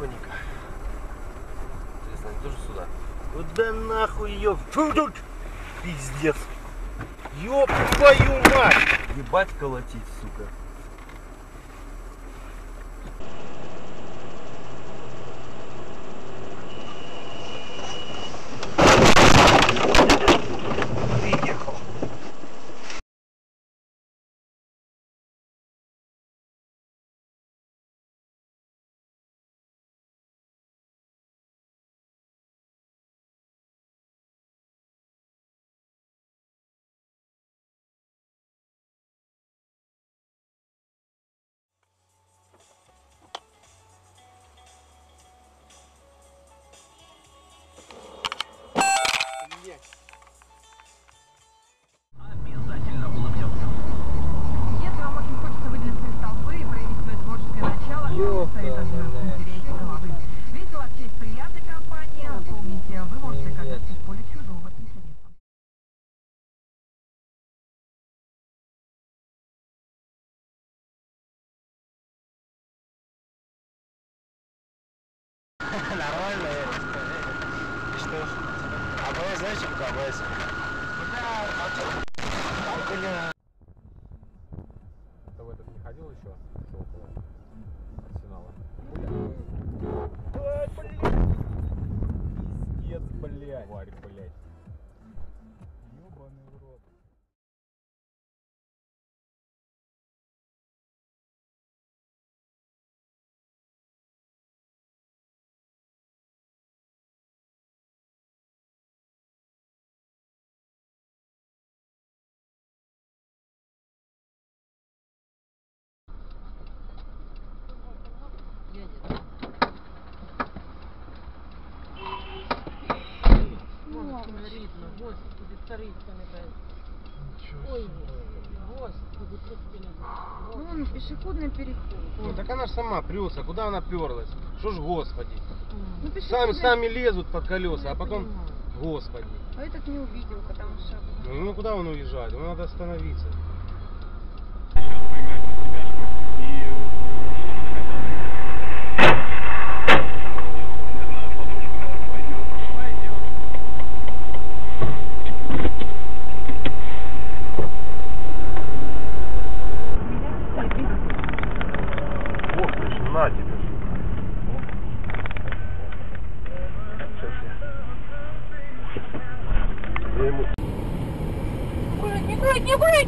Мама коника. Интересно, они тоже сюда? Вот да нахуй ее. Фу тут. Пиздец. Ёб твою мать. Ебать колотить, сука. Нормально, И что? АБС, знаешь, чем АБС? Бля, Ты в Видно, господи, царицами, Ой, господи, прости меня. Вон пешеходный переход. Ну так она ж сама прется, куда она перлась? Что ж господи? Ну, Сами, сами лезут под колеса, а потом, господи. А этот не увидел, потому что... Ну, ну куда он уезжает? Ему надо остановиться.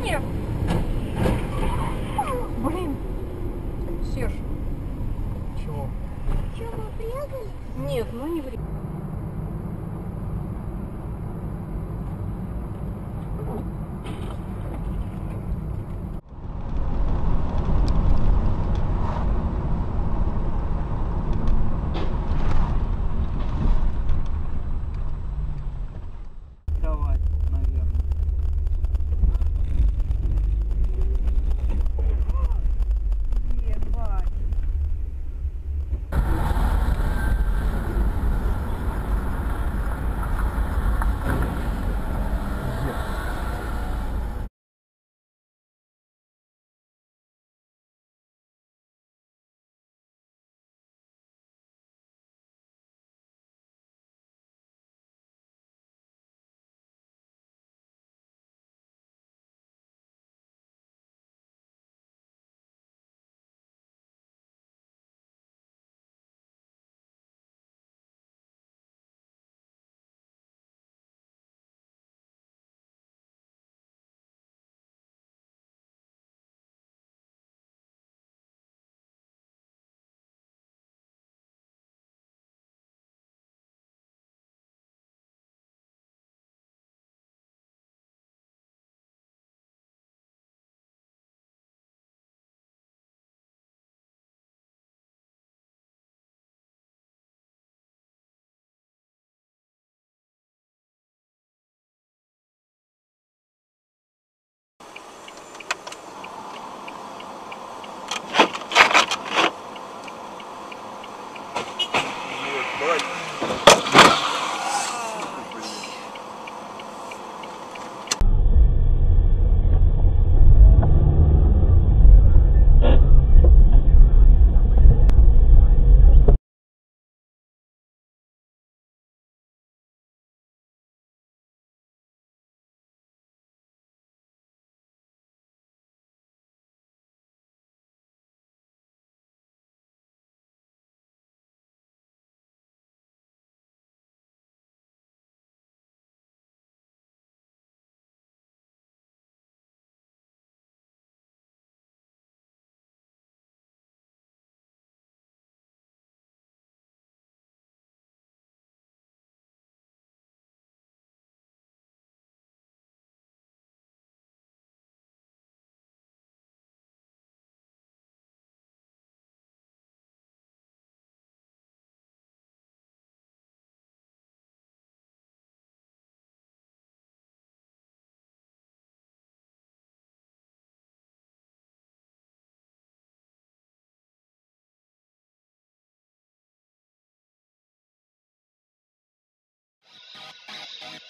Прыгни! Блин. Серж. чего? Нет, ну не ври.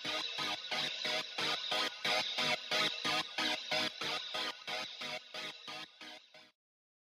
you